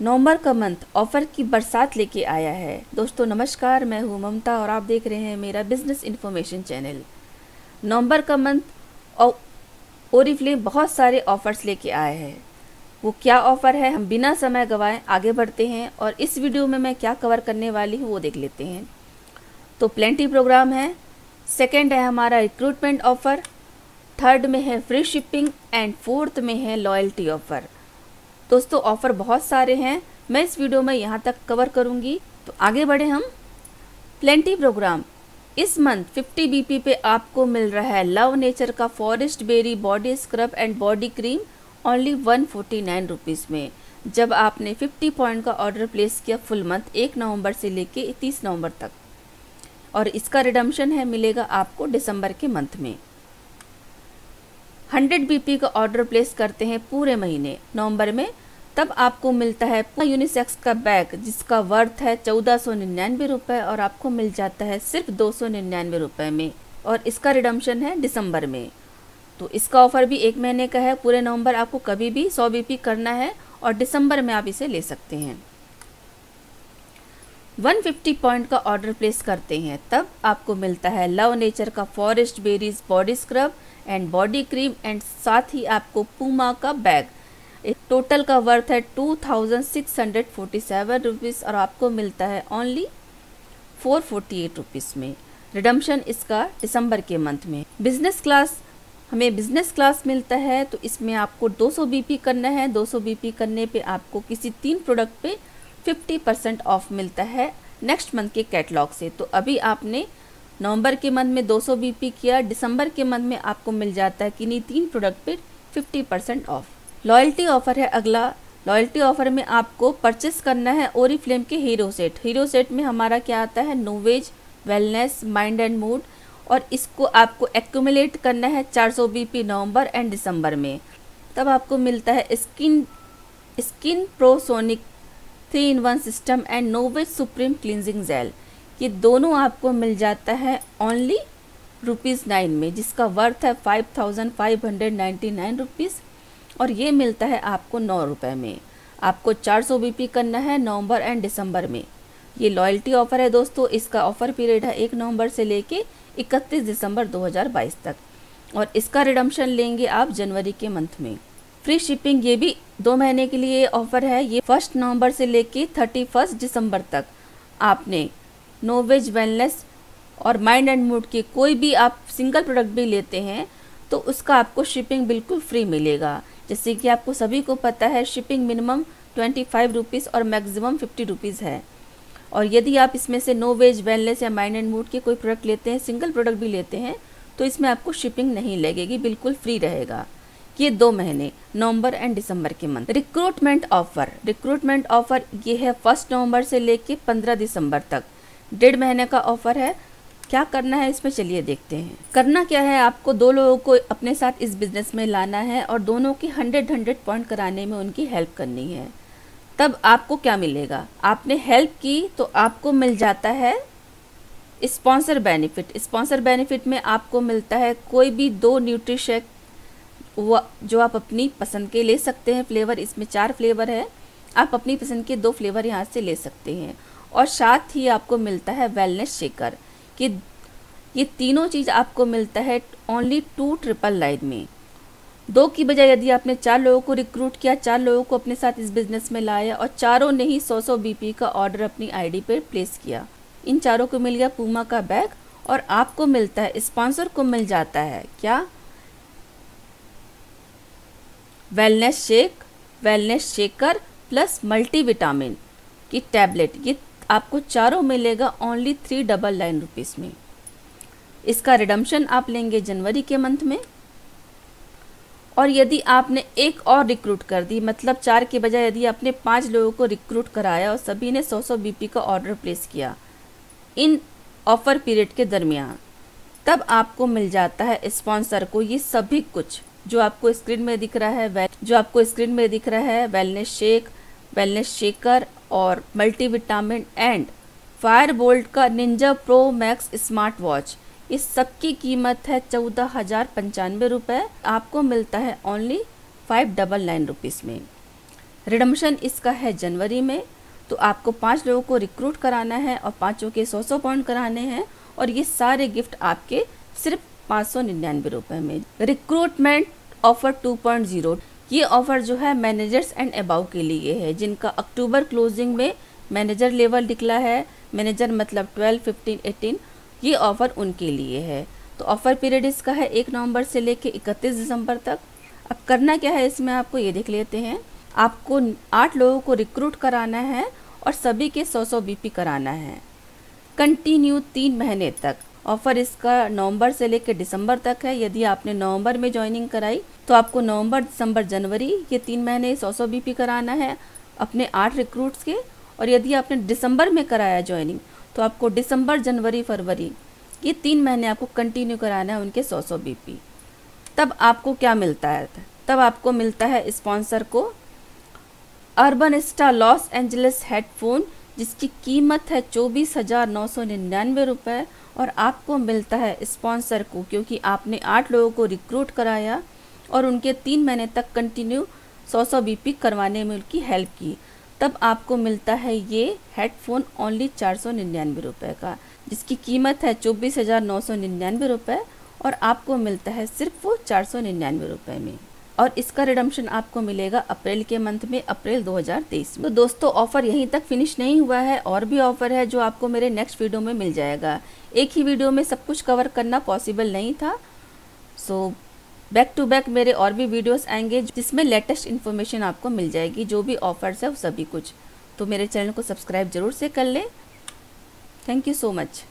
नवंबर का month offer की बरसात लेके आया है। दोस्तों, नमस्कार, मैं हूँ ममता और आप देख रहे हैं मेरा बिज़नेस इन्फॉर्मेशन चैनल नवंबर का मंथ ओरिफ्लेम बहुत सारे ऑफर्स लेके आए हैं। वो क्या ऑफ़र है, हम बिना समय गवाए आगे बढ़ते हैं और इस वीडियो में मैं क्या कवर करने वाली हूँ वो देख लेते हैं। तो प्लेंटी प्रोग्राम है। सेकेंड है हमारा रिक्रूटमेंट ऑफ़र थर्ड में है फ्री शिपिंग एंड फोर्थ में है लॉयल्टी ऑफ़र दोस्तों ऑफ़र बहुत सारे हैं। मैं इस वीडियो में यहाँ तक कवर करूँगी। तो आगे बढ़े हम। प्लेंटी प्रोग्राम इस मंथ 50 बीपी पे आपको मिल रहा है लव नेचर का forest berry body scrub and body cream only one forty nine rupees में। जब आपने 50 पॉइंट का ऑर्डर प्लेस किया फुल मंथ एक नवंबर से लेके 30 नवंबर तक। और इसका रिडम्शन है, मिलेगा आपको दिसंबर के मंथ में। 100 बीपी का ऑर्डर प्लेस करते हैं पूरे महीने, नवंबर में। तब आपको मिलता है यूनिसेक्स का बैग, जिसका वर्थ है चौदह सौ निन्यानवे रुपये और आपको मिल जाता है सिर्फ़ दो सौ निन्यानवे रुपये में और इसका रिडम्शन है दिसंबर में। तो इसका ऑफ़र भी एक महीने का है, पूरे नवंबर आपको कभी भी सौ बीपी करना है और दिसंबर में आप इसे ले सकते हैं। 150 पॉइंट का ऑर्डर प्लेस करते हैं, तब आपको मिलता है लव नेचर का forest berries body scrub and body cream and साथ ही आपको पूमा का बैग एक टोटल का वर्थ है two thousand six hundred forty seven rupees और आपको मिलता है only four forty eight rupees में. रिडम्शन इसका दिसंबर के मंथ में. बिज़नेस क्लास हमें बिज़नेस क्लास मिलता है तो इसमें आपको 200 बीपी करना है. 200 बीपी करने पे आपको किसी तीन प्रोडक्ट पे 50 परसेंट ऑफ़ मिलता है नेक्स्ट मंथ के कैटलॉग से. तो अभी आपने नवंबर के मंथ में 200 बीपी किया, दिसंबर के मंथ में आपको मिल जाता है किन्हीं तीन प्रोडक्ट पे 50 परसेंट ऑफ़ लॉयल्टी ऑफ़र है अगला। लॉयल्टी ऑफ़र में आपको परचेस करना है ओरी फ्लेम के हीरो सेट हीरो सेट में हमारा क्या आता है? Novage wellness mind and mood और इसको आपको एक्यूमुलेट करना है 400 बीपी नवंबर एंड दिसंबर में। तब आपको मिलता है skin skin Prosonic three in one system and Novage supreme cleansing gel ये दोनों आपको मिल जाता है ओनली रुपीज़ नाइन में, जिसका वर्थ है five thousand five hundred ninety nine rupees और ये मिलता है आपको नौ रुपये में। आपको चार सौ बी करना है नवंबर एंड दिसंबर में। ये लॉयल्टी ऑफ़र है दोस्तों, इसका ऑफ़र पीरियड है एक नवंबर से लेके इकतीस दिसंबर 2022 तक। और इसका रिडम्शन लेंगे आप जनवरी के मंथ में। फ्री शिपिंग ये भी दो महीने के लिए ऑफ़र है। ये फ़र्स्ट नवंबर से लेके थर्टी फ़र्स्ट दिसंबर तक आपने नो वेज वेलनेस और माइंड एंड मूड के कोई भी आप सिंगल प्रोडक्ट भी लेते हैं तो उसका आपको शिपिंग बिल्कुल फ्री मिलेगा। जैसे कि आपको सभी को पता है, shipping minimum twenty five rupees और मैक्सिमम फिफ्टी रुपीज़ है। और यदि आप इसमें से नो वेज वेलनेस या माइंड एंड मूड के कोई प्रोडक्ट लेते हैं, सिंगल प्रोडक्ट भी लेते हैं तो इसमें आपको शिपिंग नहीं लगेगी, बिल्कुल फ्री रहेगा। ये दो महीने, नवंबर एंड दिसंबर के month. Recruitment offer. Recruitment offer ये है फ़र्स्ट नवंबर से लेके पंद्रह दिसंबर तक। डेढ़ महीने का ऑफ़र है। क्या करना है इसमें चलिए देखते हैं। करना क्या है? आपको दो लोगों को अपने साथ इस बिज़नेस में लाना है और दोनों की हंड्रेड हंड्रेड पॉइंट कराने में उनकी हेल्प करनी है। तब आपको क्या मिलेगा? आपने हेल्प की तो आपको मिल जाता है स्पॉन्सर बेनिफिट स्पॉन्सर बेनिफिट में आपको मिलता है कोई भी दो न्यूट्रीशेक जो आप अपनी पसंद के ले सकते हैं। फ्लेवर इसमें चार फ्लेवर है। आप अपनी पसंद के दो फ्लेवर यहाँ से ले सकते हैं। और साथ ही आपको मिलता है वेलनेस शेकर कि ये तीनों चीज़ आपको मिलता है ओनली टू ट्रिपल लाइन में। दो की बजाय यदि आपने चार लोगों को रिक्रूट किया, चार लोगों को अपने साथ इस बिज़नेस में लाया और चारों ने ही सौ सौ बी का ऑर्डर अपनी आईडी पर प्लेस किया, इन चारों को मिल गया पूमा का बैग और आपको मिलता है स्पॉन्सर को मिल जाता है क्या? Wellness shake wellness shaker plus multivitamin की टैबलेट ये आपको चारों मिलेगा only three double nine rupees में। इसका रिडम्शन आप लेंगे जनवरी के मंथ में। और यदि आपने एक और रिक्रूट कर दी मतलब चार के बजाय यदि आपने पाँच लोगों को रिक्रूट कराया और सभी ने सौ सौ बीपी का ऑर्डर प्लेस किया, इन ऑफ़र पीरियड के दरमियान, तब आपको मिल जाता है स्पॉन्सर को ये सभी कुछ, जो आपको स्क्रीन में दिख रहा है, जो आपको स्क्रीन में दिख रहा है वेलनेस शेक वेलनेस शेकर और मल्टीविटामिन एंड फायर बोल्ट का ninja pro max smart watch इस सब की कीमत है चौदह हज़ार पंचानवे रुपये आपको मिलता है only five double nine rupees में। रिडम्शन इसका है जनवरी में। तो आपको पाँच लोगों को रिक्रूट कराना है और पाँचों के सौ सौ पॉइंट कराने हैं और ये सारे गिफ्ट आपके सिर्फ़ पाँच सौ निन्यानवे रुपये में। Recruitment offer two point zero ये ऑफ़र जो है मैनेजर्स एंड अबाउ के लिए है, जिनका अक्टूबर क्लोजिंग में मैनेजर लेवल निकला है मैनेजर मतलब ट्वेल्व फिफ्टीन एटीन ये ऑफ़र उनके लिए है। तो ऑफ़र पीरियड इसका है एक नवंबर से लेकर इकतीस दिसंबर तक। अब करना क्या है इसमें आपको ये देख लेते हैं। आपको आठ लोगों को रिक्रूट कराना है और सभी के सौ सौ बी कराना है। कंटिन्यू तीन महीने तक। ऑफ़र इसका नवंबर से लेकर दिसंबर तक है। यदि आपने नवंबर में ज्वाइनिंग कराई तो आपको नवंबर, दिसंबर, जनवरी ये तीन महीने सौ सौ बी कराना है अपने आठ रिक्रूट्स के। और यदि आपने दिसंबर में कराया ज्वाइनिंग तो आपको दिसंबर, जनवरी, फरवरी ये तीन महीने आपको कंटिन्यू कराना है उनके सौ सौ बी तब आपको क्या मिलता है? तब आपको मिलता है स्पॉन्सर को Urbanista Los Angeles headphone जिसकी कीमत है चौबीस हज़ार नौ सौ निन्यानवे रुपये और आपको मिलता है स्पॉन्सर को, क्योंकि आपने आठ लोगों को रिक्रूट कराया और उनके तीन महीने तक कंटिन्यू सौ सौ बी करवाने में उनकी हेल्प की। तब आपको मिलता है ये हेडफोन ओनली चार सौ निन्यानवे रुपये का, जिसकी कीमत है चौबीस हज़ार नौ सौ निन्यानवे रुपये और आपको मिलता है सिर्फ़ वो चार सौ निन्यानवे रुपये में। और इसका रिडम्शन आपको मिलेगा अप्रैल के मंथ में, अप्रैल 2023 में। तो दोस्तों ऑफ़र यहीं तक फिनिश नहीं हुआ है, और भी ऑफ़र है जो आपको मेरे नेक्स्ट वीडियो में मिल जाएगा। एक ही वीडियो में सब कुछ कवर करना पॉसिबल नहीं था। सो बैक टू बैक मेरे और भी वीडियोस आएँगे, जिसमें लेटेस्ट इन्फॉर्मेशन आपको मिल जाएगी, जो भी ऑफर्स है वो सभी कुछ। तो मेरे चैनल को सब्सक्राइब ज़रूर से कर लें। Thank you so much